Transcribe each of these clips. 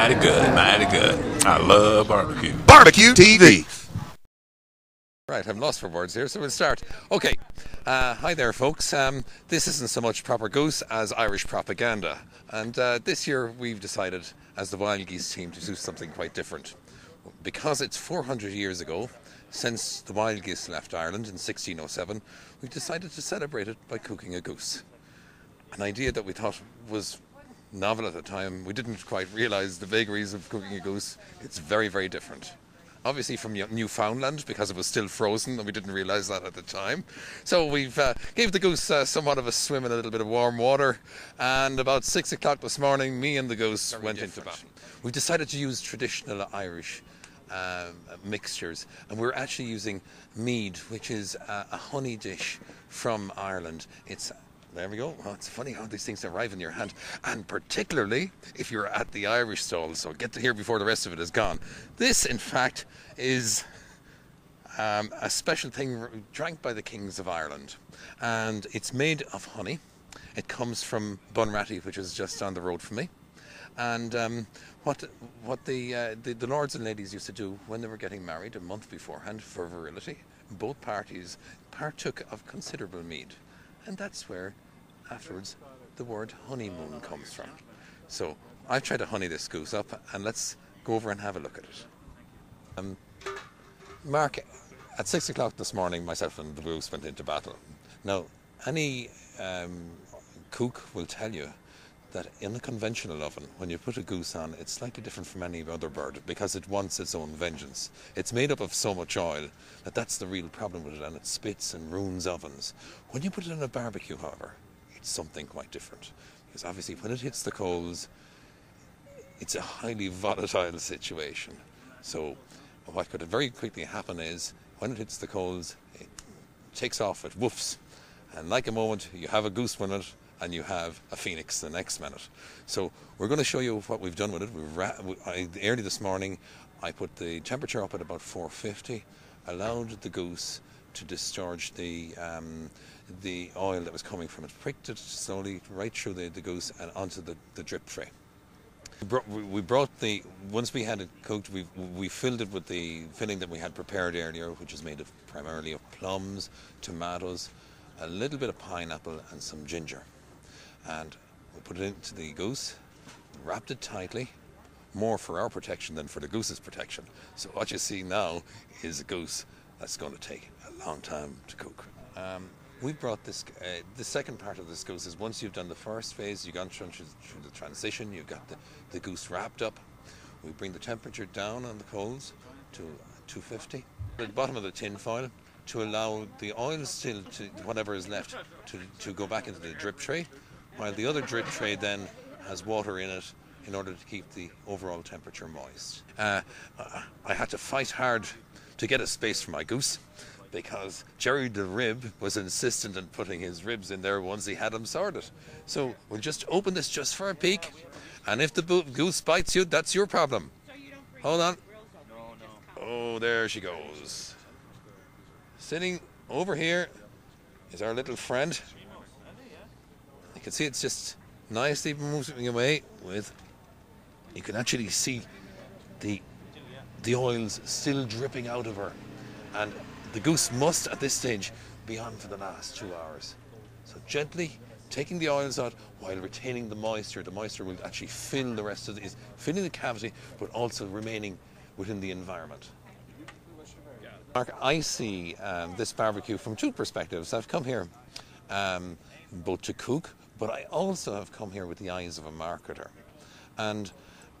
mighty good, mighty good. I love barbecue. Barbecue TV. Right, I'm lost for words here, so we'll start. Okay, uh, hi there, folks. Um, this isn't so much proper goose as Irish propaganda, and uh, this year we've decided, as the Wild Geese team, to do something quite different. Because it's 400 years ago since the Wild Geese left Ireland in 1607, we've decided to celebrate it by cooking a goose. An idea that we thought was novel at the time. We didn't quite realise the vagaries of cooking a goose. It's very, very different obviously from Newfoundland because it was still frozen and we didn't realise that at the time. So we've uh, gave the goose uh, somewhat of a swim in a little bit of warm water and about six o'clock this morning me and the goose Very went different. into battle. We decided to use traditional Irish um, mixtures and we're actually using mead which is a, a honey dish from Ireland. It's there we go. It's funny how these things arrive in your hand, and particularly if you're at the Irish stall. So get to here before the rest of it is gone. This, in fact, is um, a special thing drank by the kings of Ireland, and it's made of honey. It comes from Bunratty, which is just down the road from me. And um, what what the, uh, the, the lords and ladies used to do when they were getting married a month beforehand for virility, both parties partook of considerable mead. And that's where, afterwards, the word honeymoon comes from. So I've tried to honey this goose up, and let's go over and have a look at it. Um, Mark, at six o'clock this morning, myself and the goose went into battle. Now, any um, cook will tell you that in a conventional oven, when you put a goose on, it's slightly different from any other bird because it wants its own vengeance. It's made up of so much oil that that's the real problem with it, and it spits and ruins ovens. When you put it in a barbecue, however, it's something quite different because obviously when it hits the coals, it's a highly volatile situation. So, what could very quickly happen is when it hits the coals, it takes off, it woofs, and like a moment, you have a goose with it and you have a phoenix the next minute. So we're going to show you what we've done with it. Ra- I, early this morning, I put the temperature up at about 450, allowed the goose to discharge the um, the oil that was coming from it, pricked it slowly right through the, the goose and onto the, the drip tray. We brought, we brought the once we had it cooked, we we filled it with the filling that we had prepared earlier, which is made of primarily of plums, tomatoes, a little bit of pineapple, and some ginger and we put it into the goose, wrapped it tightly, more for our protection than for the goose's protection. So what you see now is a goose that's going to take a long time to cook. Um, we brought this. Uh, the second part of this goose is once you've done the first phase, you've gone through, through the transition, you've got the, the goose wrapped up. We bring the temperature down on the coals to 250. At the bottom of the tin foil to allow the oil still to whatever is left to, to go back into the drip tray while the other drip tray then has water in it in order to keep the overall temperature moist. Uh, I had to fight hard to get a space for my goose because Jerry the Rib was insistent on putting his ribs in there once he had them sorted. So we'll just open this just for a peek, and if the goose bites you, that's your problem. Hold on. Oh, there she goes. Sitting over here is our little friend. You can see it's just nicely moving away with. You can actually see the the oils still dripping out of her, and the goose must at this stage be on for the last two hours. So gently taking the oils out while retaining the moisture. The moisture will actually fill the rest of the, is filling the cavity, but also remaining within the environment. Mark, I see um, this barbecue from two perspectives. I've come here um, both to cook, but I also have come here with the eyes of a marketer. And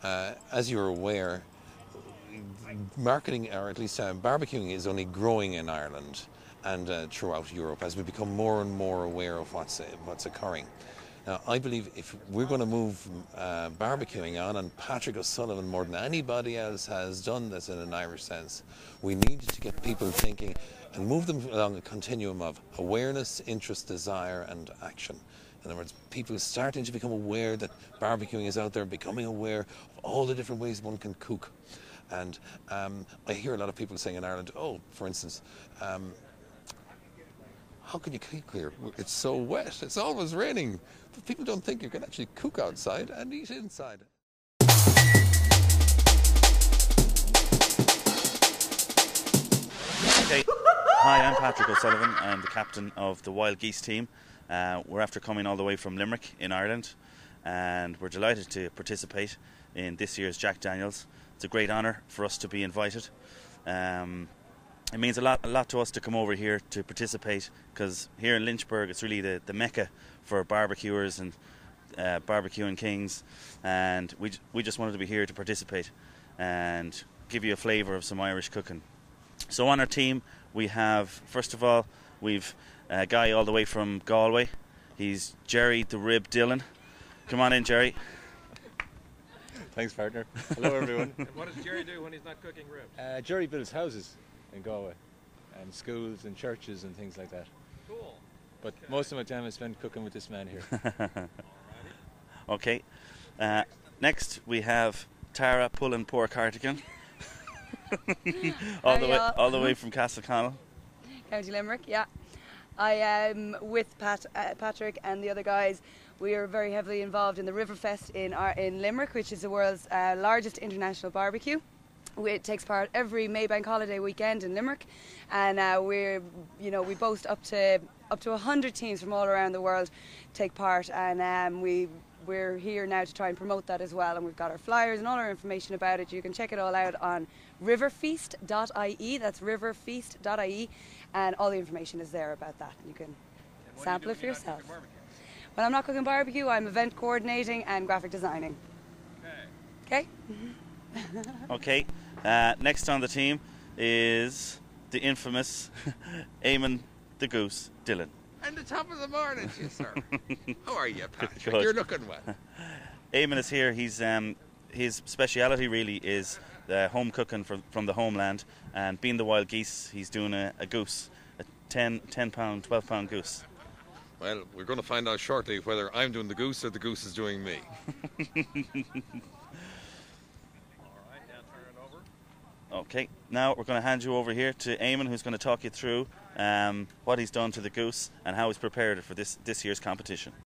uh, as you're aware, marketing, or at least uh, barbecuing, is only growing in Ireland and uh, throughout Europe as we become more and more aware of what's, uh, what's occurring. Now, I believe if we're going to move uh, barbecuing on, and Patrick O'Sullivan more than anybody else has done this in an Irish sense, we need to get people thinking and move them along a continuum of awareness, interest, desire, and action. In other words, people starting to become aware that barbecuing is out there, becoming aware of all the different ways one can cook. And um, I hear a lot of people saying in Ireland, oh, for instance, um, how can you cook here? It's so wet, it's always raining. But people don't think you can actually cook outside and eat inside. Hi, I'm Patrick O'Sullivan. I'm the captain of the Wild Geese team. Uh, we're after coming all the way from Limerick in Ireland, and we're delighted to participate in this year's Jack Daniels. It's a great honour for us to be invited. Um, it means a lot, a lot to us to come over here to participate because here in Lynchburg it's really the, the mecca for barbecuers and uh, barbecuing kings, and we we just wanted to be here to participate and give you a flavour of some Irish cooking. So on our team we have first of all we've a guy all the way from Galway. He's Jerry the Rib Dillon. Come on in, Jerry. Thanks, partner. Hello, everyone. And what does Jerry do when he's not cooking ribs? uh, Jerry builds houses in Galway, and schools and churches and things like that. Cool. But most of my time I spend cooking with this man here. Okay. Uh, next we have Tara Pullen Poor Cardigan. all the way all the way from Castleconnell. County Limerick, yeah. I am with Pat, uh, Patrick and the other guys. We are very heavily involved in the Riverfest in, our, in Limerick, which is the world's uh, largest international barbecue. It takes part every Maybank holiday weekend in Limerick, and uh, we're, you know, we boast up to up to hundred teams from all around the world take part, and um, we we're here now to try and promote that as well. And we've got our flyers and all our information about it. You can check it all out on riverfest.ie. That's riverfest.ie, and all the information is there about that. You can sample it for yourself. When I'm not cooking barbecue, I'm event coordinating and graphic designing. Okay. Okay. Uh, next on the team is the infamous Eamon the Goose Dillon. And the top of the morning, to you, sir. How are you, Patrick? Good. You're looking well. Eamon is here. He's um, his speciality really is uh, home cooking from from the homeland, and being the wild geese, he's doing a, a goose, a 10, 10 pound, twelve pound goose. Well, we're going to find out shortly whether I'm doing the goose or the goose is doing me. All right, now turn it over. Okay, now we're going to hand you over here to Eamon, who's going to talk you through um, what he's done to the goose and how he's prepared it for this this year's competition.